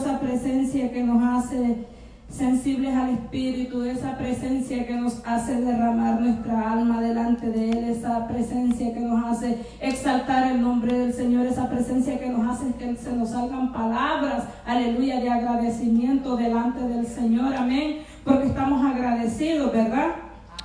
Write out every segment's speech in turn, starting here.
esa presencia que nos hace sensibles al Espíritu, esa presencia que nos hace derramar nuestra alma delante de Él, esa presencia que nos hace exaltar el nombre del Señor, esa presencia que nos hace que se nos salgan palabras, aleluya, de agradecimiento delante del Señor, amén, porque estamos agradecidos, ¿verdad?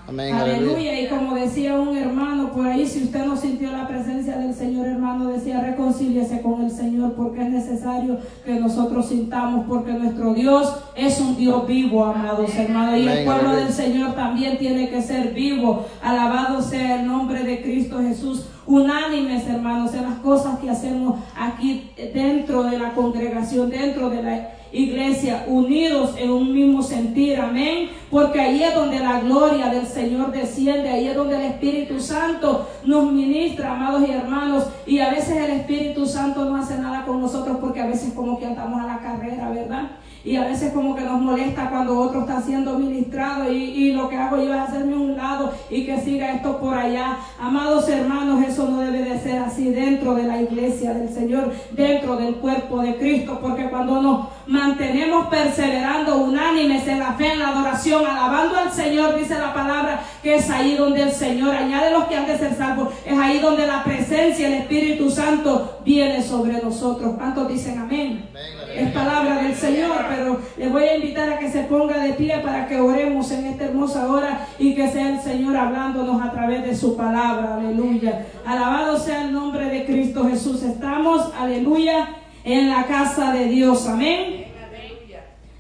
Aleluya. Y como decía un hermano por ahí, si usted no sintió la presencia del Señor, hermano, decía, reconcíliese con el Señor porque es necesario que nosotros sintamos, porque nuestro Dios es un Dios vivo, amados hermanos. Y el pueblo del Señor también tiene que ser vivo. Alabado sea el nombre de Cristo Jesús unánimes, hermanos, en las cosas que hacemos aquí dentro de la congregación, dentro de la iglesia, unidos en un mismo sentir, amén. Porque ahí es donde la gloria del Señor desciende, ahí es donde el Espíritu Santo nos ministra, amados y hermanos. Y a veces el Espíritu Santo no hace nada con nosotros porque a veces como que andamos a la carrera, ¿verdad? y a veces como que nos molesta cuando otro está siendo ministrado y, lo que hago yo es hacerme un lado y que siga esto por allá. Amados hermanos, eso no debe de ser así dentro de la iglesia del Señor, dentro del cuerpo de Cristo, porque cuando nos mantenemos perseverando unánimes en la fe, en la adoración, alabando al Señor, dice la palabra, que es ahí donde el Señor añade los que han de ser salvos, es ahí donde la presencia, el Espíritu Santo viene sobre nosotros. ¿Cuántos dicen amén? Es palabra del Señor, pero le voy a invitar a que se ponga de pie para que oremos en esta hermosa hora y que sea el Señor hablándonos a través de su palabra. Aleluya. Alabado sea el nombre de Cristo Jesús. Estamos, aleluya, en la casa de Dios. Amén.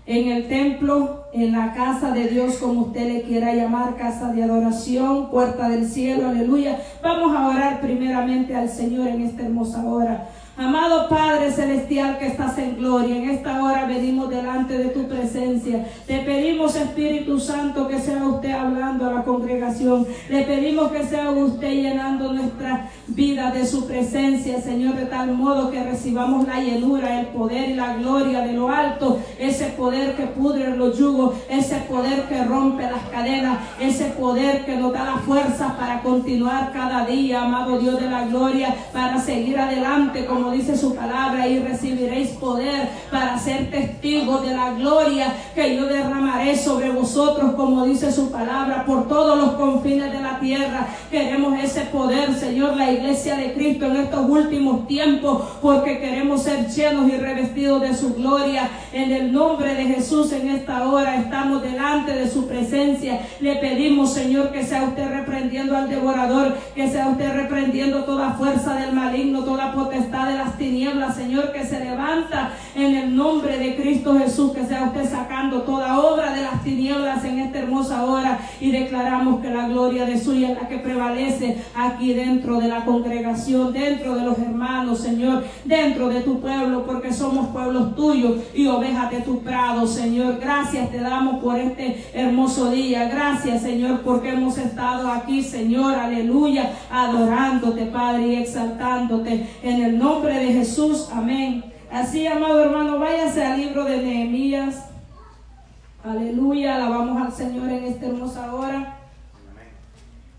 En el templo, en la casa de Dios, como usted le quiera llamar, casa de adoración, puerta del cielo, aleluya. Vamos a orar primeramente al Señor en esta hermosa hora. Amado Padre Celestial que estás en gloria, en esta hora venimos delante de tu presencia. Te pedimos Espíritu Santo que sea usted hablando a la congregación. Le pedimos que sea usted llenando nuestra vida de su presencia, Señor, de tal modo que recibamos la llenura, el poder y la gloria de lo alto. Ese poder que pudre los yugos, ese poder que rompe las cadenas, ese poder que nos da la fuerza para continuar cada día, amado Dios de la gloria, para seguir adelante como dice su palabra, y recibiréis poder para ser testigos de la gloria que yo derramaré sobre vosotros, como dice su palabra, por todos los confines de la tierra. Queremos ese poder, Señor, la iglesia de Cristo en estos últimos tiempos, porque queremos ser llenos y revestidos de su gloria. En el nombre de Jesús, en esta hora estamos delante de su presencia. Le pedimos, Señor, que sea usted reprendiendo al devorador, que sea usted reprendiendo toda fuerza del maligno, toda potestad las tinieblas, Señor, que se levanta en el nombre de Cristo Jesús, que sea usted sacando toda obra de las tinieblas en esta hermosa hora y declaramos que la gloria de suya es la que prevalece aquí dentro de la congregación, dentro de los hermanos, Señor, dentro de tu pueblo, porque somos pueblos tuyos y ovejas de tu prado, Señor. Gracias te damos por este hermoso día. Gracias, Señor, porque hemos estado aquí, Señor, aleluya, adorándote, Padre, y exaltándote en el nombre de Jesús. Amén. Así, amado hermano, váyase al libro de Nehemías. Aleluya, alabamos al Señor en esta hermosa hora.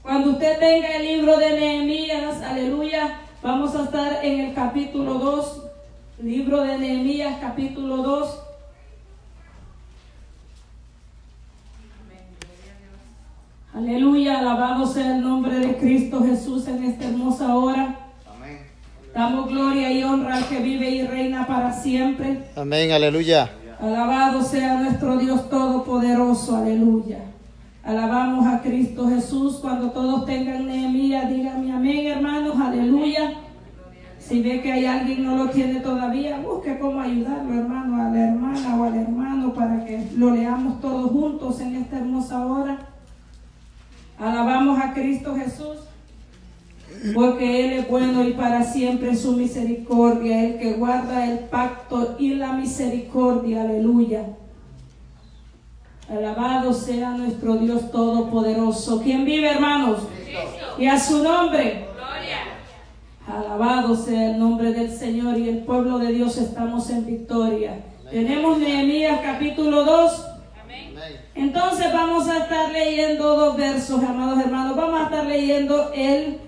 Cuando usted tenga el libro de Nehemías, aleluya, vamos a estar en el capítulo 2, libro de Nehemías, capítulo 2. Aleluya, alabado sea el nombre de Cristo Jesús en esta hermosa hora. Damos gloria y honra al que vive y reina para siempre. Amén, aleluya. Alabado sea nuestro Dios Todopoderoso, aleluya. Alabamos a Cristo Jesús. Cuando todos tengan Nehemías, díganme amén, hermanos, aleluya. Si ve que hay alguien no lo tiene todavía, busque cómo ayudarlo, hermano, a la hermana o al hermano para que lo leamos todos juntos en esta hermosa hora. Alabamos a Cristo Jesús porque Él es bueno y para siempre su misericordia, el que guarda el pacto y la misericordia, aleluya. Alabado sea nuestro Dios Todopoderoso. ¿Quién vive, hermanos? Y a su nombre. Alabado sea el nombre del Señor y el pueblo de Dios estamos en victoria. Tenemos Nehemías capítulo 2. Entonces vamos a estar leyendo dos versos, amados hermanos. Vamos a estar leyendo el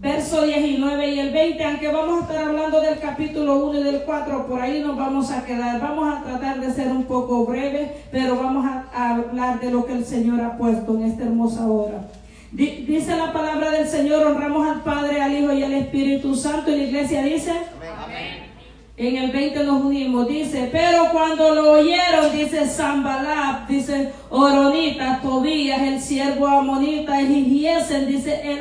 verso 19 y el 20, aunque vamos a estar hablando del capítulo 1 y del 4, por ahí nos vamos a quedar. Vamos a tratar de ser un poco breve, pero vamos a, hablar de lo que el Señor ha puesto en esta hermosa hora. Dice la palabra del Señor, honramos al Padre, al Hijo y al Espíritu Santo. Y la iglesia dice. En el 20 nos unimos, dice, pero cuando lo oyeron, dice Zambalab, dice Oronita, Tobías, el siervo amonita, y Giesen, dice el,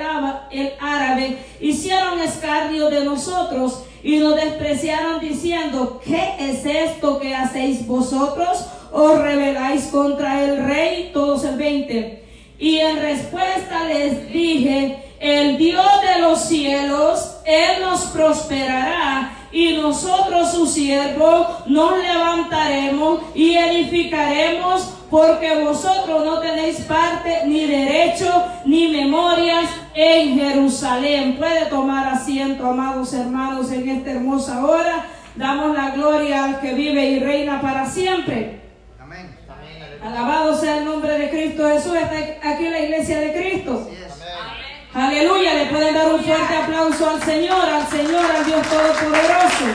el árabe, hicieron escarnio de nosotros y nos despreciaron diciendo, ¿qué es esto que hacéis vosotros? ¿Os rebeláis contra el rey? Todos el 20. Y en respuesta les dije, el Dios de los cielos, Él nos prosperará y nosotros sus siervos nos levantaremos y edificaremos porque vosotros no tenéis parte ni derecho ni memorias en Jerusalén. Puede tomar asiento, amados hermanos, en esta hermosa hora. Damos la gloria al que vive y reina para siempre. Amén. Alabado sea el nombre de Cristo Jesús. Está aquí la iglesia de Cristo. Aleluya, le pueden dar un fuerte aplauso al Señor, al Señor, al Dios Todopoderoso.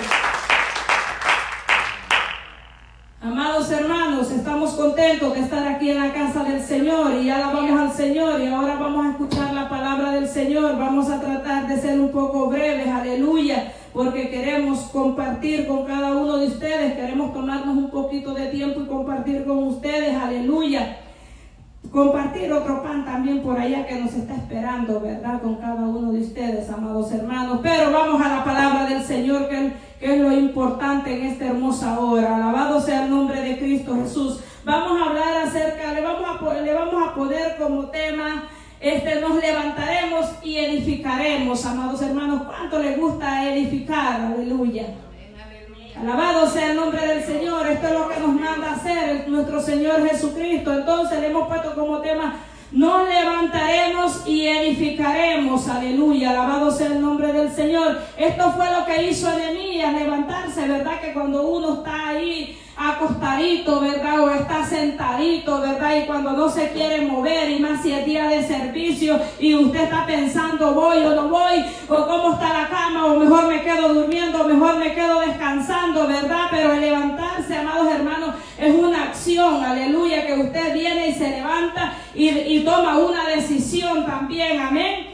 Amados hermanos, estamos contentos de estar aquí en la casa del Señor y alabamos al Señor y ahora vamos a escuchar la palabra del Señor. Vamos a tratar de ser un poco breves, aleluya, porque queremos compartir con cada uno de ustedes, queremos tomarnos un poquito de tiempo y compartir con ustedes, aleluya compartir otro pan también por allá que nos está esperando, ¿verdad? Con cada uno de ustedes, amados hermanos. Pero vamos a la palabra del Señor, que, es lo importante en esta hermosa hora. Alabado sea el nombre de Cristo Jesús. Vamos a hablar acerca, le vamos a, le vamos a poner como tema, este, nos levantaremos y edificaremos, amados hermanos. ¿Cuánto le gusta edificar? Aleluya. Alabado sea el nombre del Señor. Esto es lo que nos manda hacer nuestro Señor Jesucristo. Entonces le hemos puesto como tema, nos levantaremos y edificaremos. Aleluya. Alabado sea el nombre del Señor. Esto fue lo que hizo Enemías, levantarse, ¿verdad? Que cuando uno está ahí acostadito, ¿verdad? O está sentadito, ¿verdad? Y cuando no se quiere mover, y más si es día de servicio, y usted está pensando, voy o no voy, o cómo está la cama, o mejor me quedo durmiendo, o mejor me quedo descansando, ¿verdad? Pero levantarse, amados hermanos, es una acción, aleluya, que usted viene y se levanta y, y toma una decisión también, amén.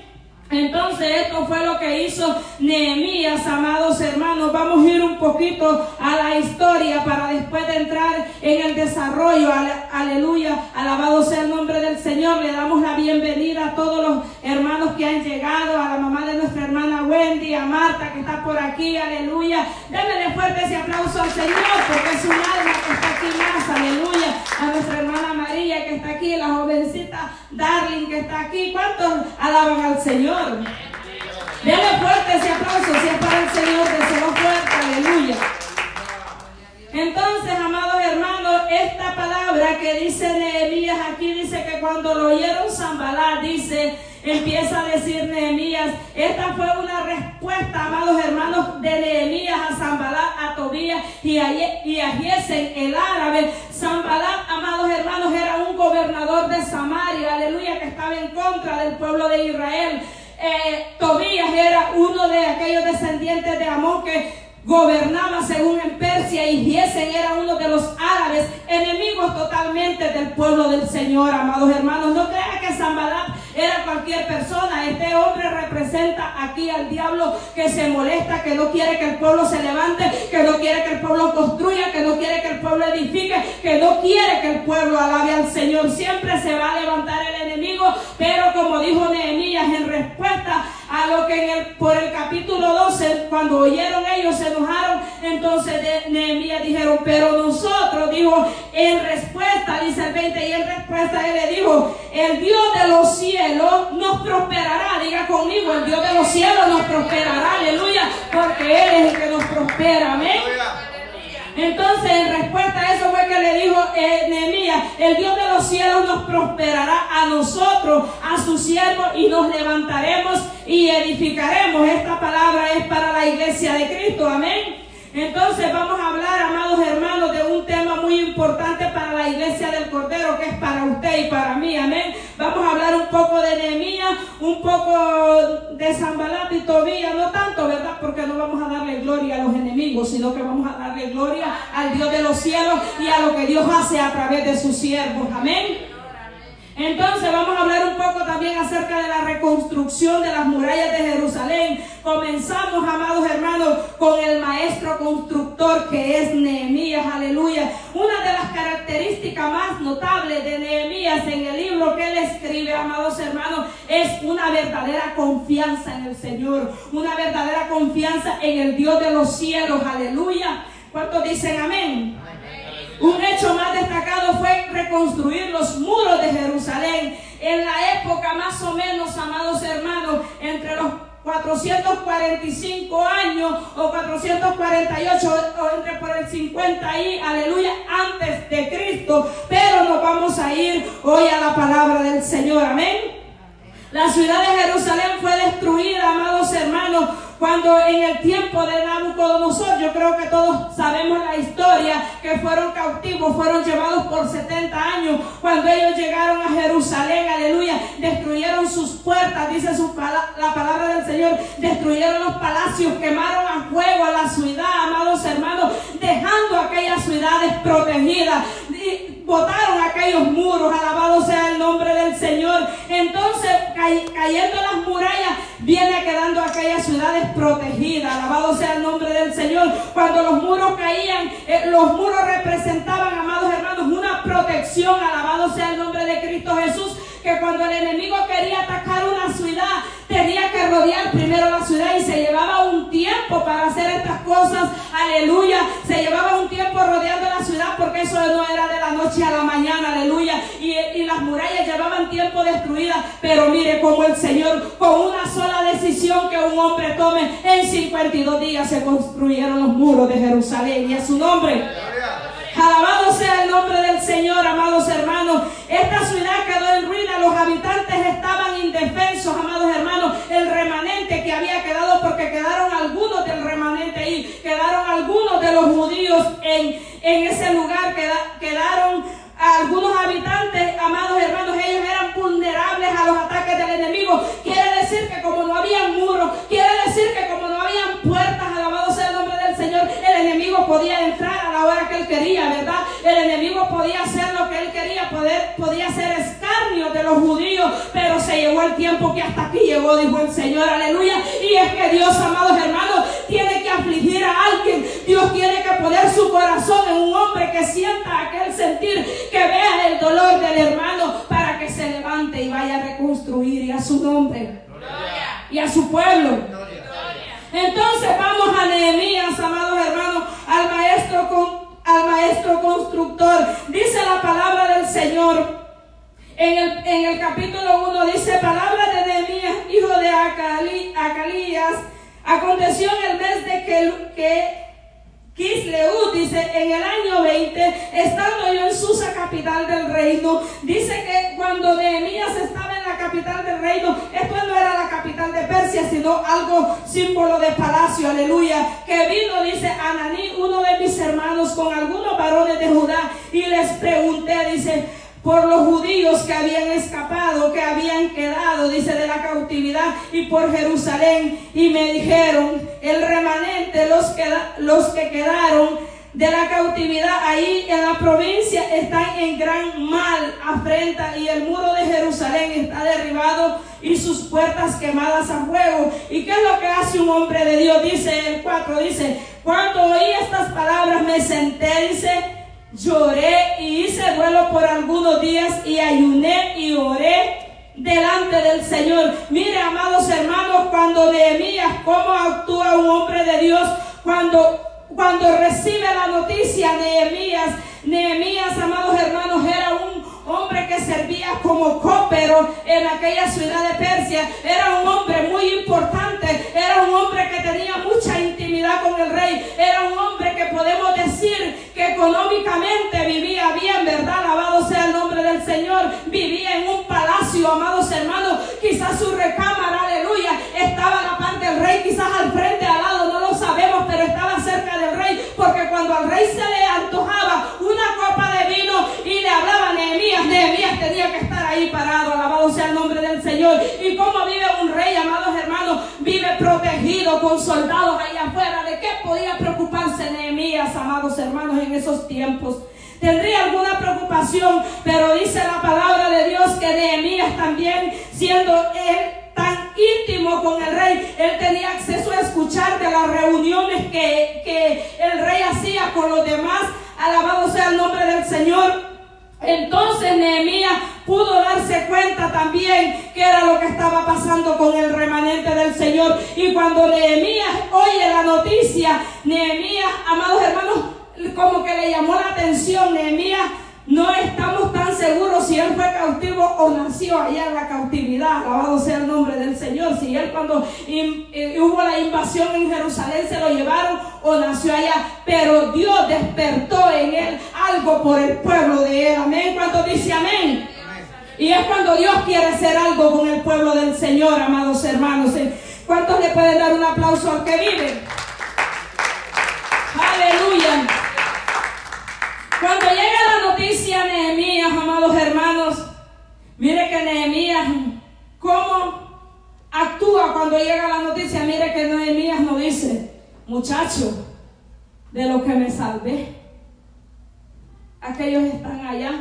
Entonces esto fue lo que hizo Nehemías, amados hermanos. Vamos a ir un poquito a la historia para después de entrar en el desarrollo. Aleluya, alabado sea el nombre del Señor. Le damos la bienvenida a todos los hermanos que han llegado, a la mamá de nuestra hermana Wendy, a Marta que está por aquí, aleluya. Démele fuerte ese aplauso al Señor porque es un alma que está aquí más, aleluya. A nuestra hermana María que está aquí, la jovencita Darling que aquí. ¿Cuántos alaban al Señor? Señor. fuerte ese aplauso, si es para el Señor, deseo fuerte, aleluya. Entonces, amados hermanos, esta palabra que dice Nehemías aquí dice que cuando lo oyeron Zambalá, dice, empieza a decir Nehemías, esta fue una respuesta, amados hermanos, de Nehemías a Zambalá, a Tobías y a, y a Giesen, el árabe. Zambalá, amados hermanos, era un gobernador de Samaria, aleluya, que estaba en contra del pueblo de Israel. Eh, Tobías era uno de aquellos descendientes de Amón que gobernaba según en Persia y Giesen era uno de los árabes, enemigos totalmente del pueblo del Señor, amados hermanos. No crean que Zambalat era cualquier persona. Este hombre representa aquí al diablo que se molesta, que no quiere que el pueblo se levante, que no quiere que el pueblo construya, que no quiere que el pueblo edifique, que no quiere que el pueblo alabe al Señor. Siempre se va a levantar el enemigo, pero como dijo Nehemías en respuesta a lo que en el, por el capítulo 12, cuando oyeron ellos, se enojaron, entonces Nehemías dijeron, pero nosotros, dijo, en respuesta, dice el 20, y en respuesta él le dijo, el Dios de los cielos nos prosperará, diga conmigo, el Dios de los cielos nos prosperará, aleluya, porque Él es el que nos prospera, amén. Entonces, en respuesta a eso fue que le dijo eh, Nehemías, el Dios de los cielos nos prosperará a nosotros, a sus siervos, y nos levantaremos y edificaremos. Esta palabra es para la iglesia de Cristo, amén. Entonces vamos a hablar, amados hermanos, de un tema muy importante para la iglesia del Cordero, que es para usted y para mí, amén. Vamos a hablar un poco de Nehemías, un poco de Zambalat y Tobías, no tanto, ¿verdad? Porque no vamos a darle gloria a los enemigos, sino que vamos a darle gloria al Dios de los cielos y a lo que Dios hace a través de sus siervos. Amén. Entonces vamos a hablar un poco también acerca de la reconstrucción de las murallas de Jerusalén. Comenzamos, amados hermanos, con el maestro constructor que es Nehemías, aleluya. Una de las características más notables de Nehemías en el libro que él escribe, amados hermanos, es una verdadera confianza en el Señor, una verdadera confianza en el Dios de los cielos, aleluya. ¿Cuántos dicen amén? Un hecho más destacado fue reconstruir los muros de Jerusalén. En la época más o menos, amados hermanos, entre los 445 años o 448 o entre por el 50 y aleluya antes de Cristo. Pero nos vamos a ir hoy a la palabra del Señor. Amén. La ciudad de Jerusalén fue destruida, amados hermanos, cuando en el tiempo de Nabucodonosor, yo creo que todos sabemos la historia, que fueron cautivos, fueron llevados por 70 años, cuando ellos llegaron a Jerusalén, aleluya, destruyeron sus puertas, dice la palabra del Señor, destruyeron los palacios, quemaron a fuego a la ciudad, amados hermanos, dejando aquellas ciudades protegidas botaron aquellos muros, alabado sea el nombre del Señor. Entonces, cayendo las murallas, viene quedando aquellas ciudades protegidas, alabado sea el nombre del Señor. Cuando los muros caían, eh, los muros representaban, amados hermanos, una protección, alabado sea el nombre de Cristo Jesús, que cuando el enemigo quería atacar una ciudad, tenía que rodear primero la ciudad y se llevaba un tiempo para hacer estas cosas. Aleluya. Se llevaba un tiempo rodeando la ciudad porque eso no era de la noche a la mañana. Aleluya. Y, y las murallas llevaban tiempo destruidas. Pero mire cómo el Señor, con una sola decisión que un hombre tome, en 52 días se construyeron los muros de Jerusalén. Y a su nombre. Alabado sea el nombre del Señor, amados hermanos. Esta ciudad quedó en ruina, los habitantes estaban indefensos, amados hermanos. El remanente que había quedado, porque quedaron algunos del remanente ahí, quedaron algunos de los judíos en, en ese lugar, quedaron algunos habitantes, amados hermanos, ellos eran vulnerables a los ataques del enemigo. Quiere decir que como no había muros, quiere decir que como no habían puertas, alabado sea enemigo podía entrar a la hora que él quería, ¿verdad? El enemigo podía hacer lo que él quería, poder, podía hacer escarnio de los judíos, pero se llegó el tiempo que hasta aquí llegó, dijo el Señor, aleluya. Y es que Dios, amados hermanos, tiene que afligir a alguien. Dios tiene que poner su corazón en un hombre que sienta aquel sentir, que vea el dolor del hermano para que se levante y vaya a reconstruir y a su nombre y a su pueblo. Entonces vamos a Nehemías, amados hermanos, al maestro, al maestro constructor. Dice la palabra del Señor. En el, en el capítulo 1 dice, palabra de Nehemías, hijo de Acalías, aconteció en el mes de que, que Kisleú dice, en el año 20, estando yo en Susa, capital del reino, dice que cuando Nehemías estaba capital del reino, esto no era la capital de Persia, sino algo símbolo de palacio, aleluya, que vino, dice Ananí, uno de mis hermanos, con algunos varones de Judá, y les pregunté, dice, por los judíos que habían escapado, que habían quedado, dice, de la cautividad y por Jerusalén. Y me dijeron, el remanente, los que, los que quedaron de la cautividad ahí en la provincia están en gran mal afrenta y el muro de Jerusalén está derribado y sus puertas quemadas a fuego. ¿Y qué es lo que hace un hombre de Dios? Dice el 4, dice, cuando oí estas palabras me senté, dice, Lloré y hice duelo por algunos días y ayuné y oré delante del Señor. Mire, amados hermanos, cuando Nehemías, cómo actúa un hombre de Dios, cuando, cuando recibe la noticia, Nehemías, Nehemías, amados hermanos, era un hombre que servía como cópero en aquella ciudad de Persia. Era un hombre muy importante, era un hombre que tenía mucha intimidad con el rey, era un hombre que podemos decir que económicamente vivía bien, ¿verdad? Alabado sea el nombre del Señor. Vivía en un palacio, amados hermanos. Quizás su recámara, aleluya, estaba a la parte del rey, quizás al frente, porque cuando al rey se le antojaba una copa de vino y le hablaba Nehemías, Nehemías tenía que estar ahí parado, alabado sea el nombre del Señor. Y cómo vive un rey, amados hermanos, vive protegido con soldados ahí afuera. ¿De qué podía preocuparse Nehemías, amados hermanos, en esos tiempos? tendría alguna preocupación, pero dice la palabra de Dios que Nehemías también, siendo él íntimo con el rey, él tenía acceso a escuchar de las reuniones que, que el rey hacía con los demás. Alabado sea el nombre del Señor. Entonces Nehemías pudo darse cuenta también que era lo que estaba pasando con el remanente del Señor. Y cuando Nehemías oye la noticia, Nehemías, amados hermanos, como que le llamó la atención. Nehemías no estamos tan seguros si él fue cautivo o nació allá en la cautividad. Alabado sea el nombre del Señor. Si él cuando eh, hubo la invasión en Jerusalén se lo llevaron o nació allá. Pero Dios despertó en él algo por el pueblo de él. Amén. Cuando dice amén? Y es cuando Dios quiere hacer algo con el pueblo del Señor, amados hermanos. ¿Cuántos le pueden dar un aplauso al que vive? Aleluya. Cuando llega la noticia a Nehemías, amados hermanos, mire que Nehemías, ¿cómo actúa cuando llega la noticia? Mire que Nehemías no dice, muchacho, de lo que me salvé. Aquellos están allá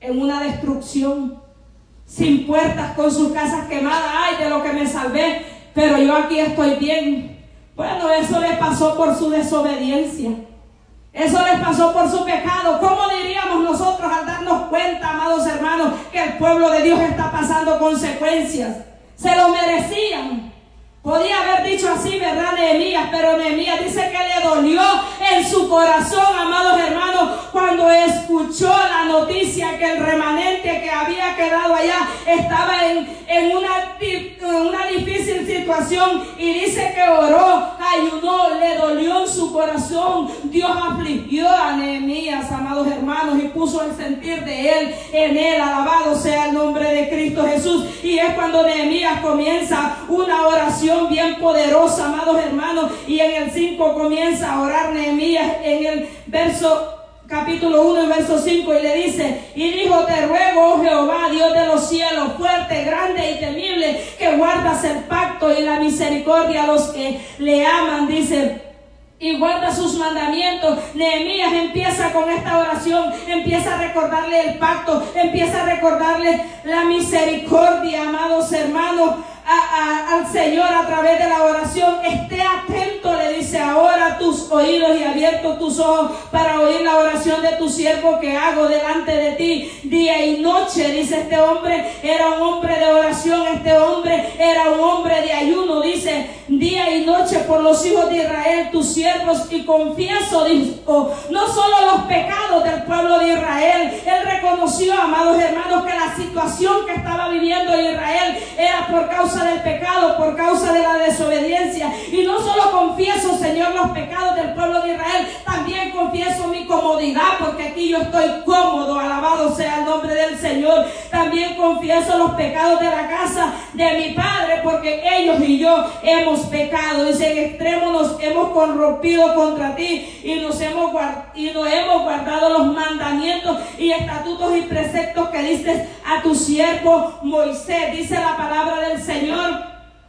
en una destrucción, sin puertas, con sus casas quemadas. Ay, de lo que me salvé, pero yo aquí estoy bien. Bueno, eso le pasó por su desobediencia. Eso les pasó por su pecado. ¿Cómo diríamos nosotros al darnos cuenta, amados hermanos, que el pueblo de Dios está pasando consecuencias? Se lo merecían. Podía haber dicho así, ¿verdad, Nehemías? Pero Nehemías dice que le dolió en su corazón, amados hermanos, cuando escuchó la noticia que el remanente que había quedado allá estaba en, en, una, una difícil situación y dice que oró, ayudó, le dolió en su corazón. Dios afligió a Nehemías, amados hermanos, y puso el sentir de él en él. Alabado sea el nombre de Cristo Jesús. Y es cuando Nehemías comienza una oración bien poderosa, amados hermanos. Y en el 5 comienza a orar Nehemías en el verso capítulo 1 y verso 5 y le dice, y dijo, te ruego, oh Jehová, Dios de los cielos, fuerte, grande y temible, que guardas el pacto y la misericordia a los que le aman, dice, y guarda sus mandamientos. Nehemías empieza con esta oración, empieza a recordarle el pacto, empieza a recordarle la misericordia, amados hermanos al Señor a través de la oración. Esté atento, le dice ahora tus oídos y abiertos tus ojos para oír la oración de tu siervo que hago delante de ti día y noche. Dice este hombre, era un hombre de oración, este hombre era un hombre de ayuno. Dice día y noche por los hijos de Israel, tus siervos, y confieso, dijo, no solo los pecados del pueblo de Israel, él reconoció, amados hermanos, que la situación que estaba viviendo Israel era por causa del pecado, por causa de la desobediencia. Y no solo confieso, Señor, los pecados del pueblo de Israel, también confieso mi comodidad, porque aquí yo estoy cómodo, alabado sea el nombre del Señor. También confieso los pecados de la casa de mi Padre, porque ellos y yo hemos pecado. Dice, en extremo nos hemos corrompido contra ti y nos hemos, hemos guardado los mandamientos y estatutos y preceptos que diste a tu siervo Moisés. Dice la palabra del Señor.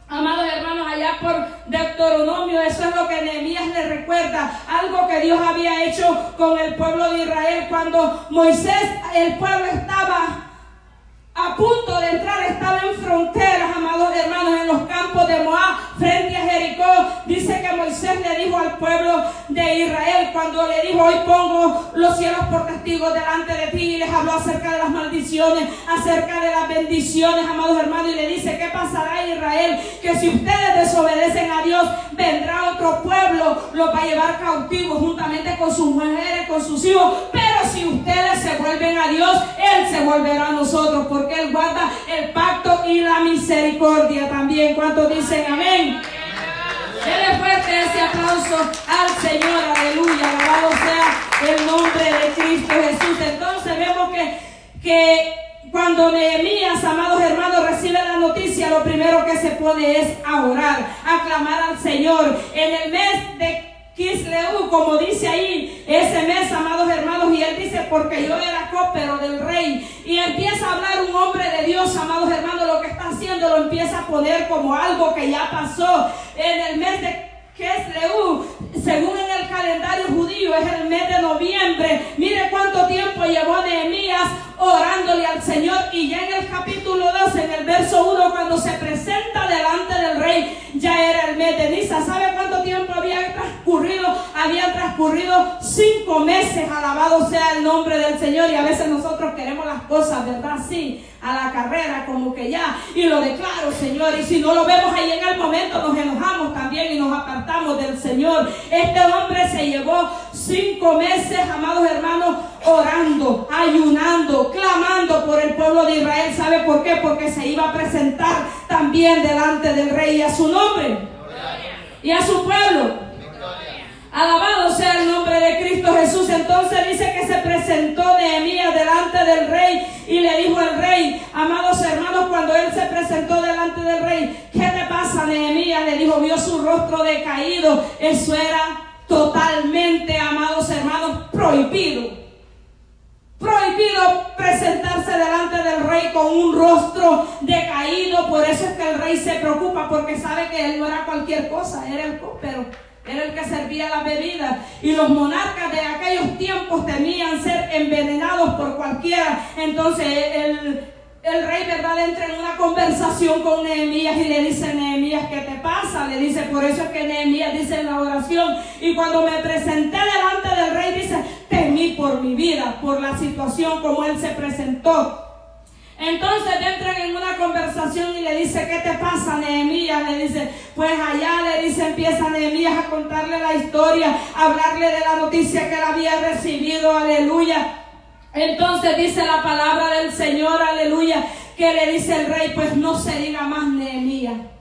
Amados hermanos, allá por Deuteronomio, eso es lo que Nehemías le recuerda, algo que Dios había hecho con el pueblo de Israel cuando Moisés, el pueblo estaba a punto de entrar, estaba en fronteras, amados hermanos, en los campos de Moab, frente a Jericó. Dice que Moisés le dijo al pueblo de Israel, cuando le dijo, hoy pongo los cielos por testigos delante de ti, y les habló acerca de las maldiciones, acerca de las bendiciones, amados hermanos, y le dice, ¿qué pasará Israel? Que si ustedes desobedecen a Dios, vendrá otro pueblo, los va a llevar cautivos juntamente con sus mujeres, con sus hijos. Pero si ustedes se vuelven a Dios, Él se volverá a nosotros Él guarda el pacto y la misericordia también. ¿Cuántos dicen amén? Dele fuerte ese aplauso al Señor, aleluya, alabado sea el nombre de Cristo Jesús. Entonces vemos que, que cuando Nehemías, amados hermanos, recibe la noticia, lo primero que se pone es a orar, a clamar al Señor. En el mes de Kisleu, como dice ahí, ese mes, amados hermanos, y él dice, porque yo era cópero del rey. Y empieza a hablar un hombre de Dios, amados hermanos, lo que está haciendo lo empieza a poner como algo que ya pasó en el mes de Leú, según en el calendario judío, es el mes de noviembre. Mire cuánto tiempo llevó Nehemías orándole al Señor. Y ya en el capítulo 2, en el verso 1, cuando se presenta delante del rey, ya era el mes de Nisa. ¿Sabe cuánto tiempo había transcurrido? Habían transcurrido cinco meses. Alabado sea el nombre del Señor. Y a veces nosotros queremos las cosas, ¿verdad? Sí, a la carrera, como que ya. Y lo declaro, Señor. Y si no lo vemos ahí en el momento, nos enojamos también y nos apartamos del Señor. Este hombre se llevó cinco meses, amados hermanos, orando, ayunando, clamando por el pueblo de Israel. ¿Sabe por qué? Porque se iba a presentar también delante del rey y a su nombre y a su pueblo. Alabado sea el nombre de Cristo Jesús. Entonces dice que se presentó Nehemías delante del rey y le dijo el rey, amados hermanos, cuando él se presentó delante del rey, ¿qué te pasa Nehemías? Le dijo, vio su rostro decaído. Eso era totalmente, amados hermanos, prohibido prohibido presentarse delante del rey con un rostro decaído. Por eso es que el rey se preocupa porque sabe que él no era cualquier cosa, era el cópero. Era el que servía la bebida. Y los monarcas de aquellos tiempos temían ser envenenados por cualquiera. Entonces el, el rey, ¿verdad?, entra en una conversación con Nehemías y le dice, Nehemías, ¿qué te pasa? Le dice, por eso es que Nehemías dice en la oración, y cuando me presenté delante del rey, dice, temí por mi vida, por la situación como él se presentó. Entonces entran en una conversación y le dice, ¿qué te pasa, Nehemías? Le dice, pues allá le dice, empieza Nehemías a contarle la historia, a hablarle de la noticia que él había recibido, aleluya. Entonces dice la palabra del Señor, aleluya, que le dice el rey, pues no se diga más Nehemías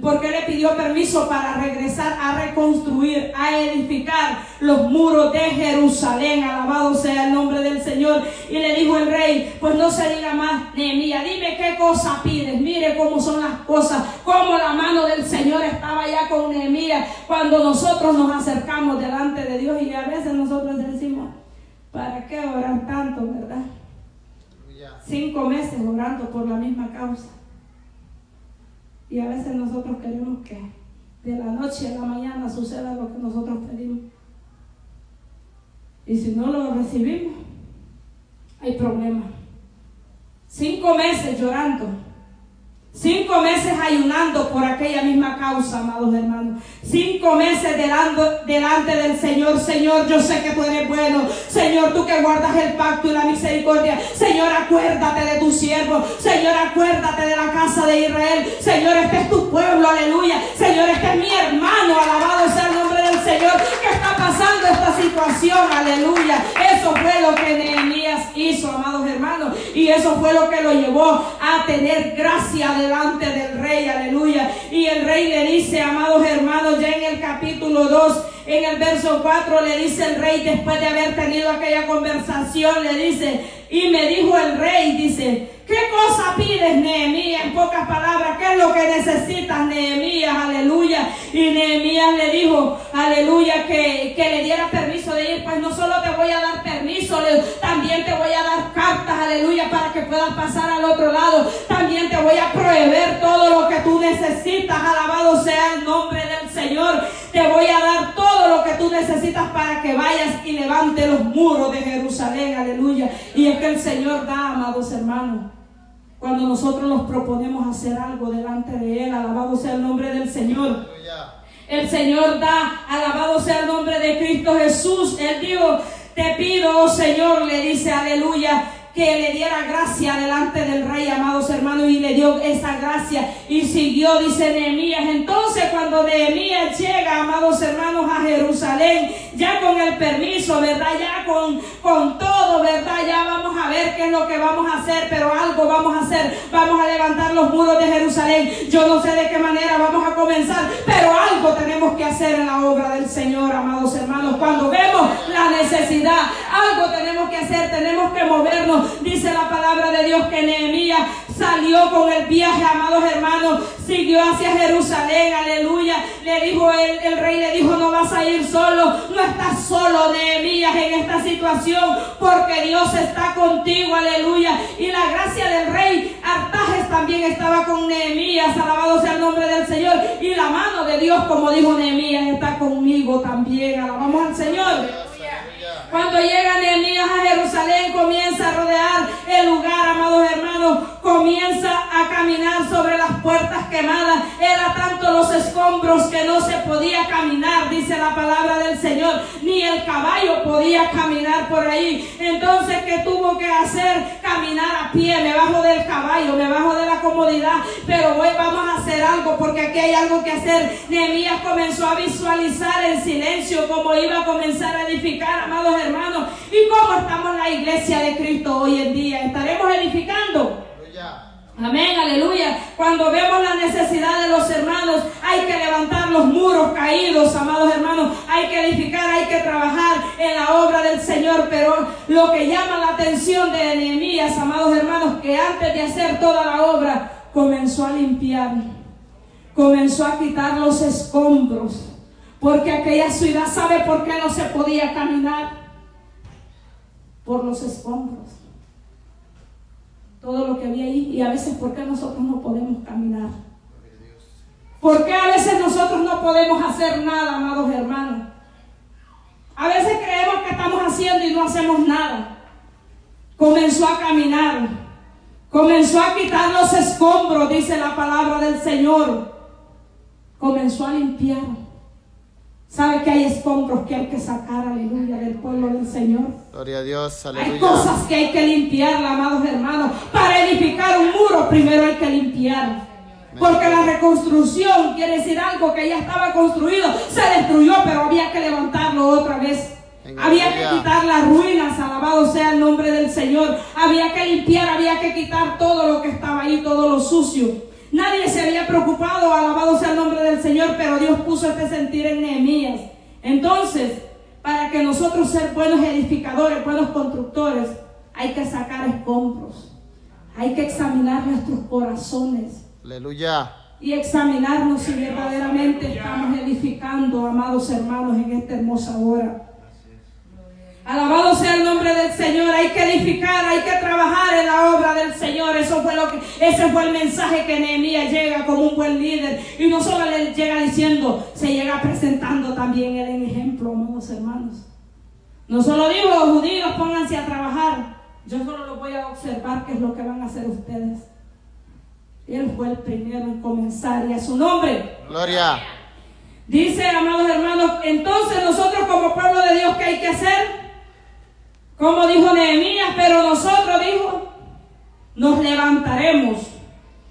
porque le pidió permiso para regresar a reconstruir, a edificar los muros de Jerusalén. Alabado sea el nombre del Señor. Y le dijo el rey, pues no se diga más, Nehemías, dime qué cosa pides. Mire cómo son las cosas, cómo la mano del Señor estaba ya con Nehemías cuando nosotros nos acercamos delante de Dios y a veces nosotros decimos, ¿para qué orar tanto, verdad? Cinco meses orando por la misma causa. Y a veces nosotros queremos que de la noche a la mañana suceda lo que nosotros pedimos. Y si no lo recibimos, hay problema. Cinco meses llorando Cinco meses ayunando por aquella misma causa, amados hermanos. Cinco meses delante, del Señor. Señor, yo sé que tú eres bueno. Señor, tú que guardas el pacto y la misericordia. Señor, acuérdate de tu siervo. Señor, acuérdate de la casa de Israel. Señor, este es tu pueblo. Aleluya. Señor, este es mi hermano. Alabado sea el nombre del Señor. Que está pasando esta situación. Aleluya. Eso fue lo que amados hermanos. Y eso fue lo que lo llevó a tener gracia delante del rey, aleluya. Y el rey le dice, amados hermanos, ya en el capítulo 2, en el verso 4, le dice el rey, después de haber tenido aquella conversación, le dice, y me dijo el rey, dice, ¿qué cosa pides, Nehemías? En pocas palabras, ¿qué es lo que necesitas, Nehemías? Aleluya. Y Nehemías le dijo, aleluya, que, que le diera permiso de ir. Pues no solo te voy a dar permiso, también te voy a dar cartas, aleluya, para que puedas pasar al otro lado. También te voy a proveer todo lo que tú necesitas. Alabado sea el nombre del Señor. Te voy a dar todo lo que tú necesitas para que vayas y levante los muros de Jerusalén. Aleluya. Y es que el Señor da, amados hermanos. Cuando nosotros nos proponemos hacer algo delante de Él, alabado sea el nombre del Señor. El Señor da, alabado sea el nombre de Cristo Jesús. Él dijo, te pido, oh Señor, le dice, aleluya, que le diera gracia delante del rey, amados hermanos, y le dio esa gracia y siguió, dice Nehemías. Entonces, cuando Nehemías llega, amados hermanos, a Jerusalén, ya con el permiso, ¿verdad? Ya con, con todo, ¿verdad? Ya vamos a ver qué es lo que vamos a hacer, pero algo vamos a hacer. Vamos a levantar los muros de Jerusalén. Yo no sé de qué manera vamos a comenzar, pero algo tenemos que hacer en la obra del Señor, amados hermanos. Cuando vemos la necesidad, algo tenemos que hacer, tenemos que movernos Dice la palabra de Dios que Nehemías salió con el viaje, amados hermanos, siguió hacia Jerusalén, aleluya. Le dijo el, el rey, le dijo, no vas a ir solo, no estás solo, Nehemías, en esta situación, porque Dios está contigo, aleluya. Y la gracia del rey Artajes también estaba con Nehemías, alabado sea el nombre del Señor. Y la mano de Dios, como dijo Nehemías, está conmigo también. Alabamos al Señor. Cuando llega Nehemías a Jerusalén, comienza a rodear el lugar, amados hermanos, comienza a caminar sobre las puertas quemadas. Era tanto los escombros que no se podía caminar, dice la palabra del Señor, ni el caballo podía caminar por ahí. Entonces, ¿qué tuvo que hacer? Caminar a pie, me bajo del caballo, me bajo de la comodidad, pero hoy vamos a hacer algo porque aquí hay algo que hacer. Nehemías comenzó a visualizar en silencio cómo iba a comenzar a edificar, amados hermanos. ¿Y cómo estamos en la iglesia de Cristo hoy en día? ¿Estaremos edificando? Amén, aleluya. Cuando vemos la necesidad de los hermanos, hay que levantar los muros caídos, amados hermanos. Hay que edificar, hay que trabajar en la obra del Señor. Pero lo que llama la atención de Nehemías, amados hermanos, que antes de hacer toda la obra, comenzó a limpiar, comenzó a quitar los escombros. Porque aquella ciudad sabe por qué no se podía caminar por los escombros. Todo lo que había ahí y a veces por qué nosotros no podemos caminar. ¿Por qué a veces nosotros no podemos hacer nada, amados hermanos? A veces creemos que estamos haciendo y no hacemos nada. Comenzó a caminar. Comenzó a quitar los escombros, dice la palabra del Señor. Comenzó a limpiar. ¿Sabe que hay escombros que hay que sacar, aleluya, del pueblo del Señor? Gloria a Dios, aleluya. Hay cosas que hay que limpiar, amados hermanos. Para edificar un muro primero hay que limpiar. Porque la reconstrucción quiere decir algo que ya estaba construido, se destruyó, pero había que levantarlo otra vez. Había que quitar las ruinas, alabado sea el nombre del Señor. Había que limpiar, había que quitar todo lo que estaba ahí, todo lo sucio. Nadie se había preocupado, alabado sea el nombre del Señor, pero Dios puso este sentir en Nehemías. Entonces, para que nosotros ser buenos edificadores, buenos constructores, hay que sacar escombros. Hay que examinar nuestros corazones. Aleluya. Y examinarnos si verdaderamente estamos edificando, amados hermanos, en esta hermosa hora. Alabado sea el nombre del Señor. Hay que edificar, hay que trabajar en la obra del Señor. Eso fue lo que, ese fue el mensaje que Nehemías llega como un buen líder. Y no solo le llega diciendo, se llega presentando también en ejemplo, amados hermanos. No solo digo, judíos, pónganse a trabajar. Yo solo lo voy a observar qué es lo que van a hacer ustedes. Él fue el primero en comenzar y a su nombre. Gloria. Dice, amados hermanos, entonces nosotros como pueblo de Dios, ¿qué hay que hacer? Como dijo Nehemías, pero nosotros, dijo, nos levantaremos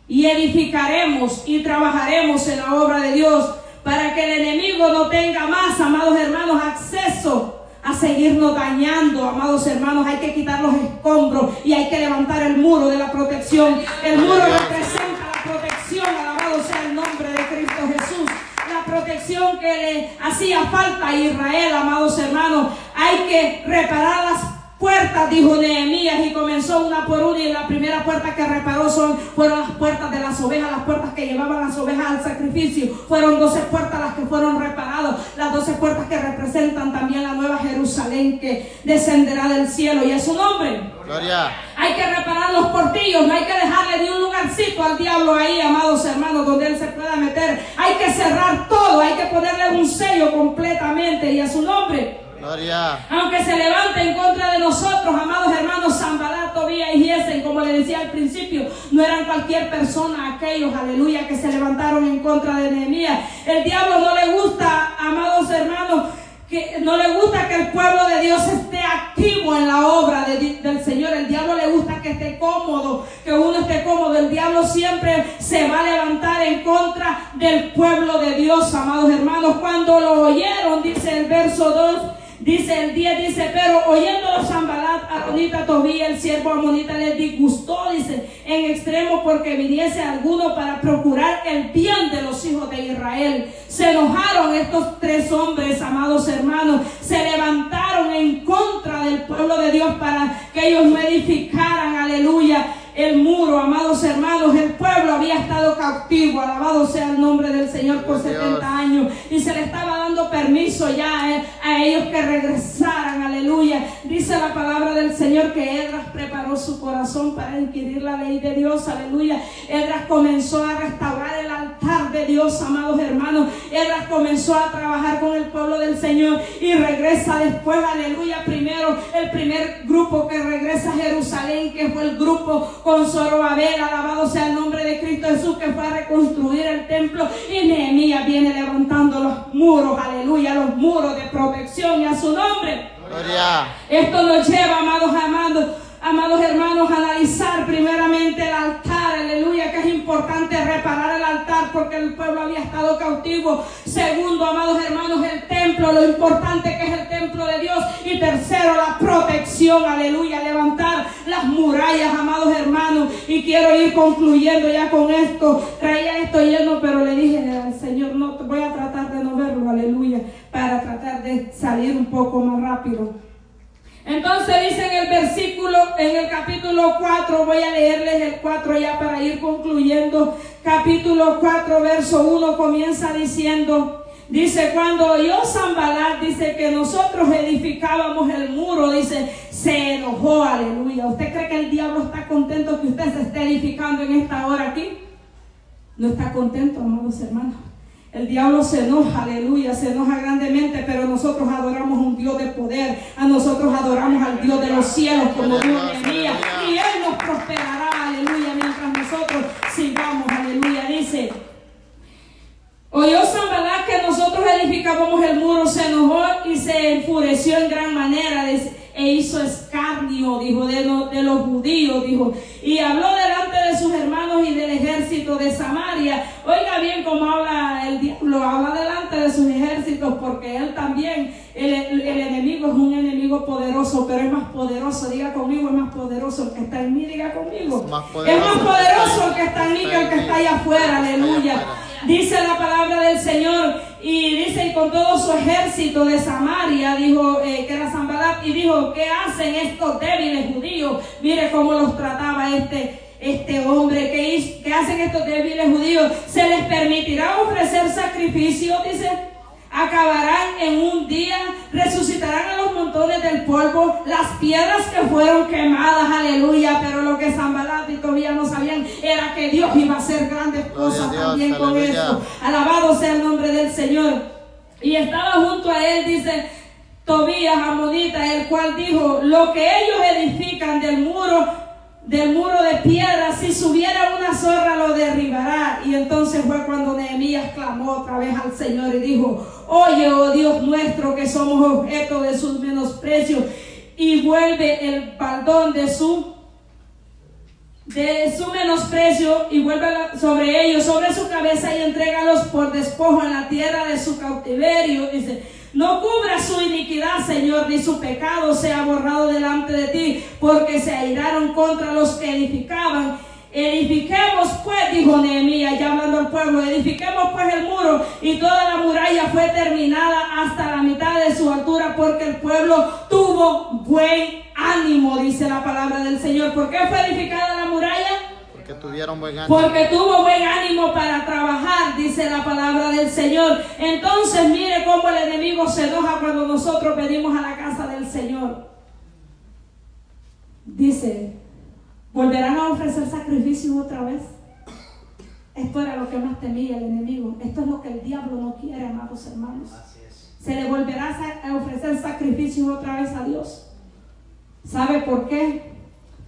y edificaremos y trabajaremos en la obra de Dios para que el enemigo no tenga más, amados hermanos, acceso a seguirnos dañando, amados hermanos. Hay que quitar los escombros y hay que levantar el muro de la protección. El muro representa la protección, alabado sea el nombre de Cristo Jesús la protección que le hacía falta a Israel, amados hermanos. Hay que reparar las puertas, dijo Nehemías, y comenzó una por una, y la primera puerta que reparó son, fueron las puertas de las ovejas, las puertas que llevaban las ovejas al sacrificio. Fueron 12 puertas las que fueron reparadas, las 12 puertas que representan también la nueva Jerusalén que descenderá del cielo, y es su nombre. Gloria. Hay que reparar los portillos, no hay que dejarle ni un lugarcito al diablo ahí, amados hermanos, donde él se pueda meter. Hay que cerrar todo, hay que ponerle un sello completamente y a su nombre. Aunque se levante en contra de nosotros, amados hermanos, Zambalat, Tobía y Giesen, como le decía al principio, no eran cualquier persona aquellos, aleluya, que se levantaron en contra de Nehemías. El diablo no le gusta, amados hermanos, que no le gusta que el pueblo de Dios esté activo en la obra del Señor. El diablo le gusta que esté cómodo, que uno esté cómodo. El diablo siempre se va a levantar en contra del pueblo de Dios, amados hermanos. Cuando lo oyeron, dice el verso 2, Dice el 10, dice, pero oyendo Zambalat, Aronita, Tobía, el siervo amonita, les disgustó, dice, en extremo porque viniese alguno para procurar el bien de los hijos de Israel. Se enojaron estos tres hombres, amados hermanos, se levantaron en contra del pueblo de Dios para que ellos edificaran, aleluya, el muro, amados hermanos, el pueblo había estado cautivo, alabado sea el nombre del Señor por 70 años y se le estaba dando permiso ya eh, a ellos que regresaran, aleluya. Dice la palabra del Señor que Edras preparó su corazón para adquirir la ley de Dios, aleluya. Edras comenzó a restaurar el altar de Dios, amados hermanos. Edras comenzó a trabajar con el pueblo del Señor y regresa después, aleluya. Primero, el primer grupo que regresa a Jerusalén, que fue el grupo con Zorobabel, alabado sea el nombre de Cristo Jesús, que fue a reconstruir el templo. Y Nehemías viene levantando los muros, aleluya, los muros de protección y a su nombre. Gloria. Esto nos lleva, amados, amados, amados hermanos, analizar primeramente el altar, aleluya, que es importante reparar el altar porque el pueblo había estado cautivo. Segundo, amados hermanos, el templo, lo importante que es el templo de Dios. Y tercero, la protección, aleluya, levantar las murallas, amados hermanos. Y quiero ir concluyendo ya con esto. Traía esto lleno, pero le dije al Señor, no, voy a tratar de no verlo, aleluya, para tratar de salir un poco más rápido. Entonces dice en el versículo, en el capítulo 4, voy a leerles el 4 ya para ir concluyendo. Capítulo 4, verso 1 comienza diciendo, dice, cuando oyó Zambalat, dice que nosotros edificábamos el muro, dice, se enojó, aleluya. ¿Usted cree que el diablo está contento que usted se esté edificando en esta hora aquí? No está contento, amados hermanos. El diablo se enoja, aleluya, se enoja grandemente, pero nosotros adoramos un Dios de poder. A nosotros adoramos al Dios de los cielos como Dios Nehemías. Y Él nos prosperará, aleluya, mientras nosotros sigamos, aleluya. Dice, oyó Zambalá que nosotros edificábamos el muro, se enojó y se enfureció en gran manera. dice, e hizo escarnio, dijo, de, lo- de los judíos, dijo, y habló delante de sus hermanos y del ejército de Samaria. Oiga bien cómo habla el diablo, habla delante de sus ejércitos, porque él también, el, el- el enemigo es un enemigo poderoso, pero es más poderoso, diga conmigo, es más poderoso el que está en mí, diga conmigo. Más es más poderoso el que está en mí que el que está allá afuera, aleluya. Dice la palabra del Señor y dice y con todo su ejército de Samaria, dijo eh, que era Zambalat y dijo, ¿qué hacen estos débiles judíos? Mire cómo los trataba este, este hombre, ¿qué, hizo- qué hacen estos débiles judíos? ¿Se les permitirá ofrecer sacrificio? Dice, acabarán en un día, resucitarán a los montones del polvo, las piedras que fueron quemadas, aleluya, pero lo que Zambalat y Tobías no sabían era que Dios iba a hacer grandes cosas Dios, también con esto. Alabado sea el nombre del Señor. Y estaba junto a él, dice Tobías Amonita, el cual dijo, lo que ellos edifican del muro, del muro de piedra, si subiera una zorra lo derribará. Y entonces fue cuando Nehemías clamó otra vez al Señor y dijo, oye, oh Dios nuestro, que somos objeto de sus menosprecios, y vuelve el baldón de su de su menosprecio y vuelve sobre ellos, sobre su cabeza y entrégalos por despojo en la tierra de su cautiverio. Dice, no cubra su iniquidad, Señor, ni su pecado sea borrado delante de ti, porque se airaron contra los que edificaban. Edifiquemos pues, dijo Nehemías, ya hablando al pueblo, edifiquemos pues el muro y toda la muralla fue terminada hasta la mitad de su altura porque el pueblo tuvo buen ánimo, dice la palabra del Señor. ¿Por qué fue edificada? Porque tuvieron buen ánimo. Porque tuvo buen ánimo para trabajar, dice la palabra del Señor. Entonces mire cómo el enemigo se enoja cuando nosotros venimos a la casa del Señor. Dice, ¿volverán a ofrecer sacrificios otra vez? Esto era lo que más temía el enemigo. Esto es lo que el diablo no quiere, amados hermanos. Se le volverá a ofrecer sacrificios otra vez a Dios. ¿Sabe por qué?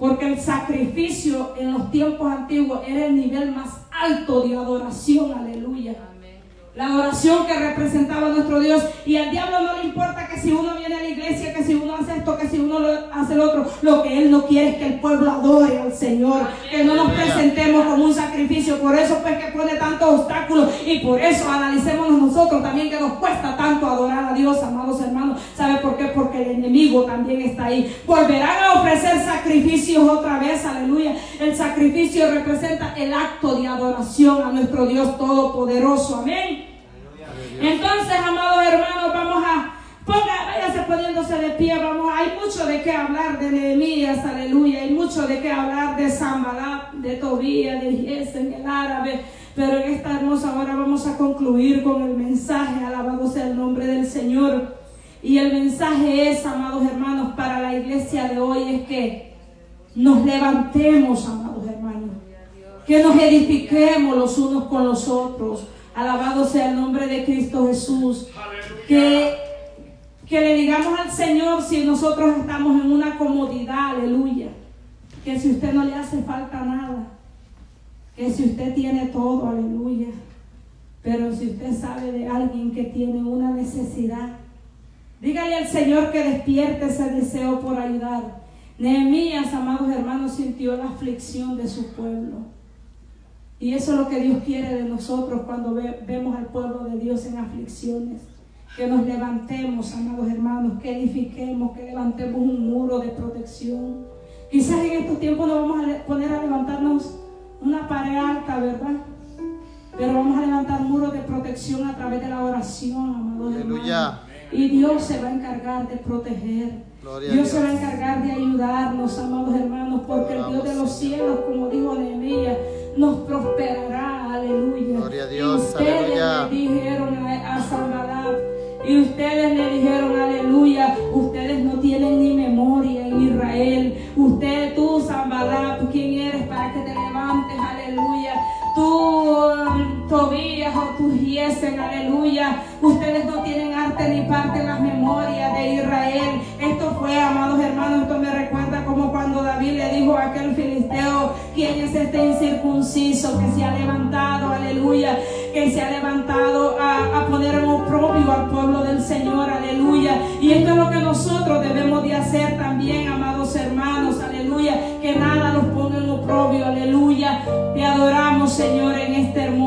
Porque el sacrificio en los tiempos antiguos era el nivel más alto de adoración, aleluya. La adoración que representaba a nuestro Dios. Y al diablo no le importa que si uno viene a la iglesia, que si uno hace esto, que si uno lo hace el otro. Lo que él no quiere es que el pueblo adore al Señor. Que no nos presentemos como un sacrificio. Por eso pues que pone tantos obstáculos. Y por eso analicemos nosotros también que nos cuesta tanto adorar a Dios, amados hermanos. ¿Sabe por qué? Porque el enemigo también está ahí. Volverán a ofrecer sacrificios otra vez. Aleluya. El sacrificio representa el acto de adoración a nuestro Dios Todopoderoso. Amén. Entonces, amados hermanos, vamos a ponga, váyase poniéndose de pie, vamos, hay mucho de qué hablar de Nehemías, aleluya, hay mucho de qué hablar de Sambalat, de Tobías, de Giesen, el árabe, pero en esta hermosa hora vamos a concluir con el mensaje, alabado sea el nombre del Señor. Y el mensaje es, amados hermanos, para la iglesia de hoy es que nos levantemos, amados hermanos. Que nos edifiquemos los unos con los otros. Alabado sea el nombre de Cristo Jesús. Que, que le digamos al Señor si nosotros estamos en una comodidad, aleluya. Que si usted no le hace falta nada. Que si usted tiene todo, aleluya. Pero si usted sabe de alguien que tiene una necesidad, dígale al Señor que despierte ese deseo por ayudar. Nehemías, amados hermanos, sintió la aflicción de su pueblo. Y eso es lo que Dios quiere de nosotros cuando vemos al pueblo de Dios en aflicciones. Que nos levantemos, amados hermanos, que edifiquemos, que levantemos un muro de protección. Quizás en estos tiempos nos vamos a poner a levantarnos una pared alta, ¿verdad? Pero vamos a levantar muros de protección a través de la oración, amados hermanos. Y Dios se va a encargar de proteger. Dios, se va a encargar de ayudarnos, amados hermanos, porque el Dios de los cielos, como dijo Nehemías, nos prosperará. Aleluya. Gloria a Dios. Y ustedes le dijeron a, a y ustedes le dijeron, aleluya, ustedes no tienen ni memoria en Israel. Usted, tú, Zambalá, quién eres para que te levantes, aleluya tú, Tobías o tus Giesen, aleluya. Ustedes no tienen arte ni parte en las memorias de Israel. Esto fue, amados hermanos, esto me recuerda como cuando David le dijo a aquel filisteo, ¿quién es este incircunciso que se ha levantado, aleluya? que se ha levantado a, poner en propio al pueblo del Señor, aleluya. Y esto es lo que nosotros debemos de hacer también, amados hermanos, aleluya. Que nada nos ponga en oprobio, aleluya. Te adoramos, Señor, en este hermoso.